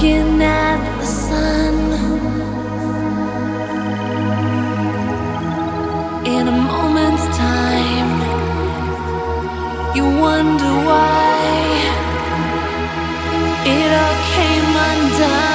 looking at the sun. In a moment's time you wonder why it all came undone.